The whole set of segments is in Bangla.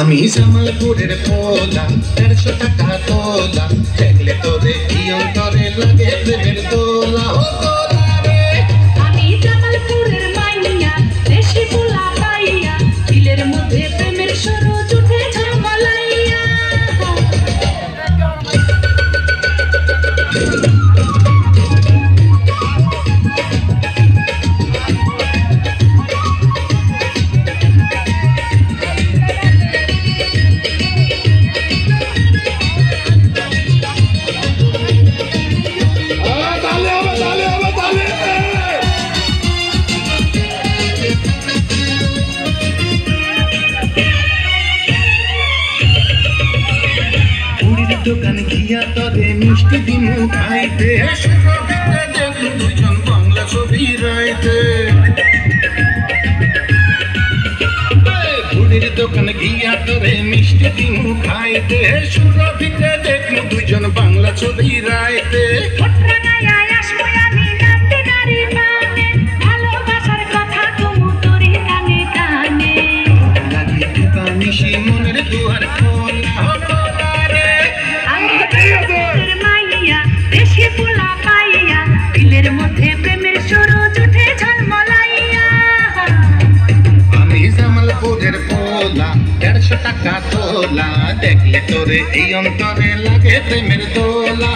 আমি জামালপুরের পোলা দেড়শো টাকা তোলা দেখলে তোরে গিয়া তরে মিষ্টি দিমু খাইতে। দুজন বাংলা ছবি রাইতে মুড়ির দোকান গিয়া তরে মিষ্টি দিমু খাইতে সুরভিতে দেখলু দুজন বাংলা ছবি রাইতে দেখলে তোরে এই অন্তরে লাগে প্রেমের দোলা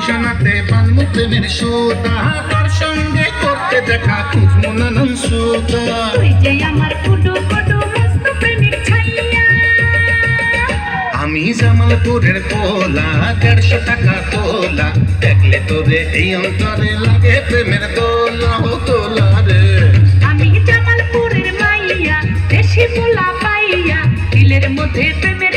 বিছানাতে বানমু প্রেমের সুতা। তোর সঙ্গে করতে দেখা খুব নানান সুতা। আমি জামালপুরের পোলা দেড়শো টাকা তোলা। দেখলে তোরে এই অন্তরে লাগে প্রেমের হো তোলা রে। আমি জামালপুরের মাইয়া দেশি পোলা পাইয়া দিলের মধ্যে প্রেমের